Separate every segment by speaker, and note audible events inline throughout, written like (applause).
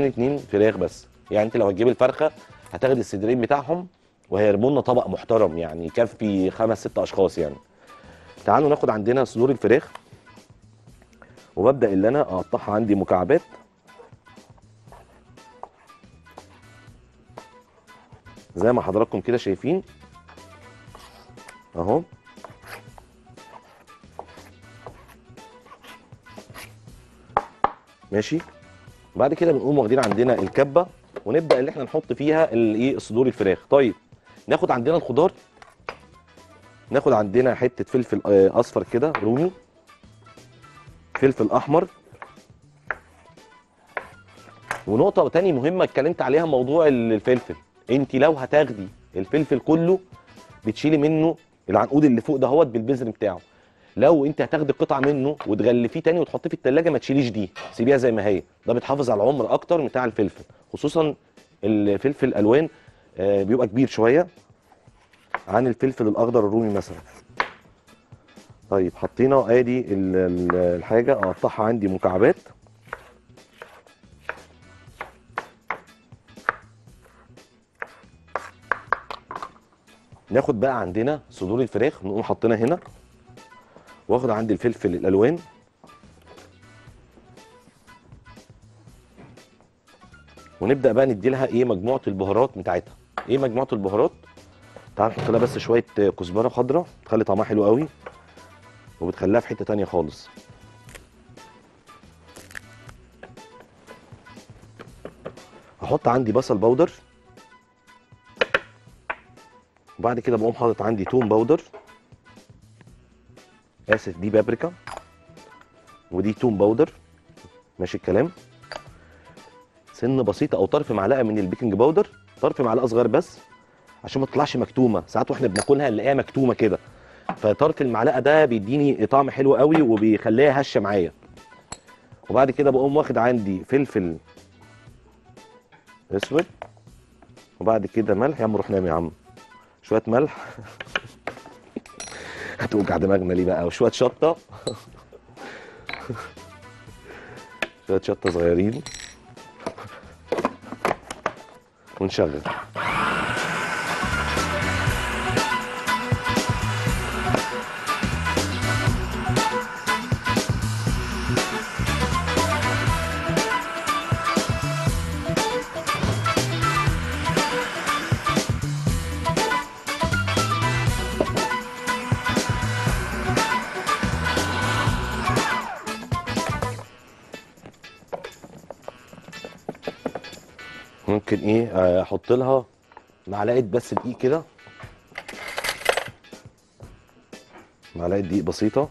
Speaker 1: اتنين فراخ بس. يعني انت لو هتجيب الفرخة هتاخد الصدرين بتاعهم وهيرموا لنا طبق محترم يعني يكفي خمس ست أشخاص يعني. تعالوا ناخد عندنا صدور الفراخ. وببدأ اللي أنا أقطعها عندي مكعبات. زي ما حضراتكم كده شايفين. أهو. ماشي. بعد كده بنقوم واخدين عندنا الكبة ونبدأ اللي إحنا نحط فيها الايه صدور الفراخ. طيب ناخد عندنا الخضار. ناخد عندنا حتة فلفل آه، أصفر كده رومي. فلفل أحمر. ونقطة تاني مهمة اتكلمت عليها موضوع الفلفل. انت لو هتاخدي الفلفل كله بتشيلي منه العنقود اللي فوق دهوت بالبذر بتاعه. لو انت هتاخدي قطعه منه وتغلفيه تاني وتحطيه في التلاجة ما تشيليش دي سيبيها زي ما هي. ده بتحافظ على العمر أكتر بتاع الفلفل. خصوصا الفلفل الالوان آه، بيبقى كبير شوية عن الفلفل الأخضر الرومي مثلا. طيب حطينا آدي ال- ال- الحاجة. أقطعها عندي مكعبات. ناخد بقى عندنا صدور الفراخ نقوم حاطينها هنا. واخد عندي الفلفل الألوان. ونبدأ بقى ندي لها إيه مجموعة البهارات بتاعتها. إيه مجموعة البهارات؟ تعال نحط لها بس شوية كزبرة خضراء تخلي طعمها حلو قوي وبتخليها في حتة تانية خالص. هحط عندي بصل powder وبعد كده بقوم حاطط عندي توم powder آسف دي بابريكا. ودي توم powder ماشي الكلام. سن بسيطه أو طرف معلقة من ال baking powder. طرف معلقة صغير بس عشان ما تطلعش مكتومة. ساعات وإحنا بناكلها نلاقيها مكتومة كده. فطرف المعلقة ده بيديني طعم حلو قوي وبيخليها هشة معايا. وبعد كده بقوم واخد عندي فلفل أسود. وبعد كده ملح. يا عم روح نام يا عم. شوية ملح. (laughs) هتوجع دماغنا ليه بقى؟ وشوية شطة. شوية شطة صغيرين. ونشغل. ممكن إيه آه، أحط لها معلقة بس دقيق كده. معلقة دقيق بسيطة.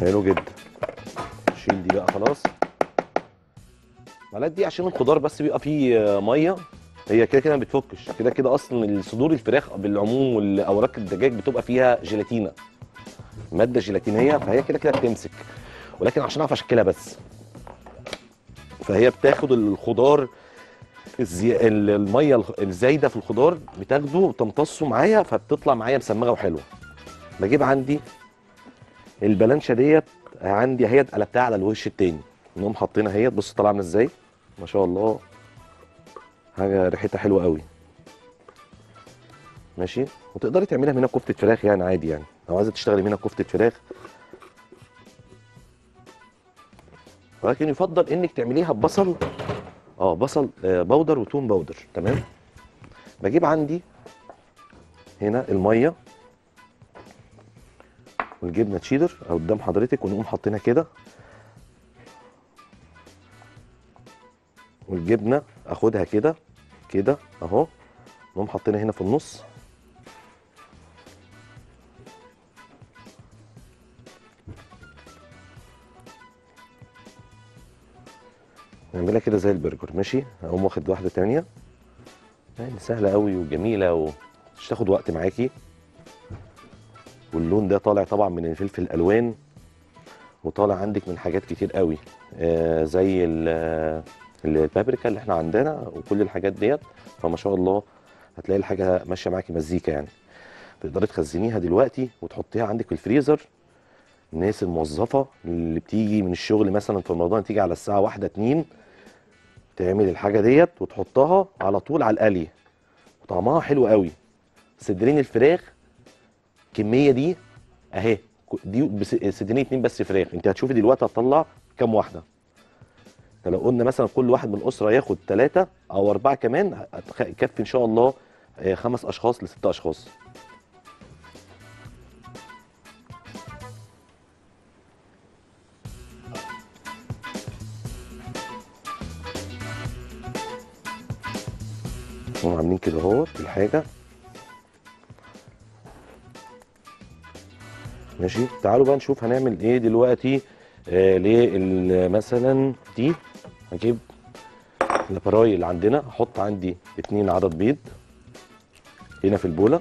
Speaker 1: حلو جدا. شيل دي بقى خلاص. معلقه دي عشان الخضار بس بيبقى فيه آه، مية. هي كده كده ما بتفكش. كده كده أصلا الصدور الفراخ بالعموم والأوراق الدجاج بتبقى فيها جيلاتينا مادة جيلاتينية فهي كده كده بتمسك. ولكن عشان أعرف أشكلها بس. فهي بتاخد الخضار الزي... ال- المية الزايدة في الخضار بتاخده وتمتصه معايا فبتطلع معايا مسمغه وحلوة. بجيب عندي البلانشة ديت عندي اهي قلبتها على الوش التاني. نقوم حاطينها اهي بص طالعة عاملة إزاي. ما شاء الله. حاجة ريحتها حلوة قوي. ماشي؟ وتقدري تعمليها منها كفتة فراخ يعني عادي يعني. لو عايزة تشتغلي منها كفتة فراخ. ولكن يفضل إنك تعمليها ببصل آه بصل آه، بودر وتوم بودر تمام؟ بجيب عندي هنا المية والجبنة تشيدر قدام حضرتك ونقوم حاطينها كده. والجبنة أخدها كده كده أهو. نقوم حاطينها هنا في النص. نعملها كده زي البرجر ماشي؟ أقوم واخد واحدة تانية. يعني سهلة قوي وجميلة ومش تاخد وقت معاكي. واللون ده طالع طبعا من الفلفل الالوان وطالع عندك من حاجات كتير قوي آه زي البابريكا اللي إحنا عندنا وكل الحاجات ديت فما شاء الله هتلاقي الحاجة ماشية معاكي مزيكا يعني. تقدري تخزنيها دلوقتي وتحطيها عندك في الفريزر. الناس الموظفة اللي بتيجي من الشغل مثلا في رمضان تيجي على الساعة واحدة اتنين تعمل الحاجة ديت وتحطها على طول على القلي. وطعمها حلو قوي. صدرين الفراخ. الكميه دي أهي. دي صدرين اتنين بس فراخ. انت هتشوفي دلوقتي هتطلع كام واحدة؟ فلو قلنا مثلا كل واحد من الأسرة ياخد ثلاثة أو أربعة كمان يكفي إن شاء الله آه، خمس أشخاص لست أشخاص. هم عاملين كده اهوت الحاجة. ماشي تعالوا بقى نشوف هنعمل إيه دلوقتي. مثلا دي هجيب البراي اللي عندنا أحط عندي اتنين عدد بيض هنا في البولة.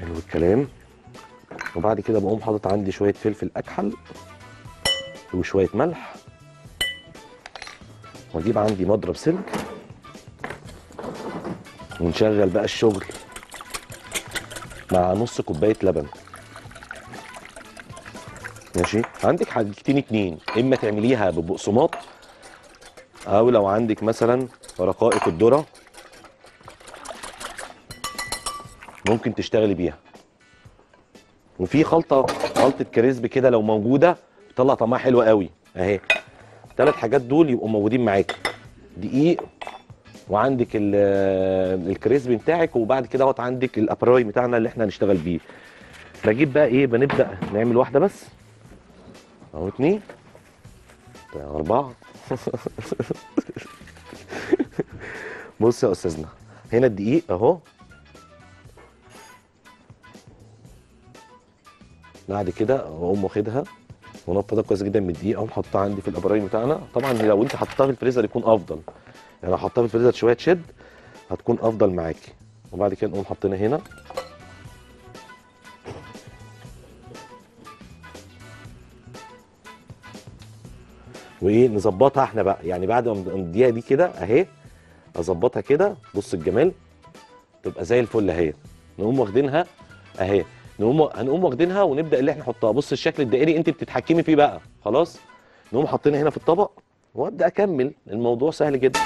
Speaker 1: حلو الكلام. وبعد كده بقوم حاطط عندي شوية فلفل أكحل وشوية ملح. وأجيب عندي مضرب سلك ونشغل بقى الشغل مع نص كوباية لبن. ماشي؟ عندك حاجتين اتنين. إما تعمليها ببقسماط. أو لو عندك مثلا رقائق الذرة. ممكن تشتغلي بيها. وفي خلطة خلطة كريسبي كده لو موجودة بتطلع طعمها حلو قوي. أهي. الثلاث حاجات دول يبقوا موجودين معاك. دقيق وعندك ال- الكريسبي بتاعك وبعد كده أهوت عندك الأبراي بتاعنا اللي إحنا هنشتغل بيه. بجيب بقى إيه؟ بنبدأ نعمل واحدة بس. اهو اتنين تلاتة، أربعة. (laughs) بص يا أستاذنا هنا الدقيق أهو. بعد كده أقوم واخدها ونفضها كويس جدا من الدقيق أقوم حاطها عندي في الأبراج بتاعنا. طبعا لو أنت حطيتها في الفريزر يكون أفضل. يعني لو حطيتها في الفريزر شوية تشد هتكون أفضل معاكي. وبعد كده نقوم حاطينها هنا. وايه نظبطها إحنا بقى. يعني بعد ما نديها دي كده اهي اظبطها كده بص الجمال تبقى زي الفل اهي. نقوم واخدينها اهي. نقوم هنقوم واخدينها ونبدأ اللي إحنا نحطها. بص الشكل الدائري انت بتتحكمي فيه بقى. خلاص؟ نقوم حاطينها هنا في الطبق. وابدأ اكمل. الموضوع سهل جدا.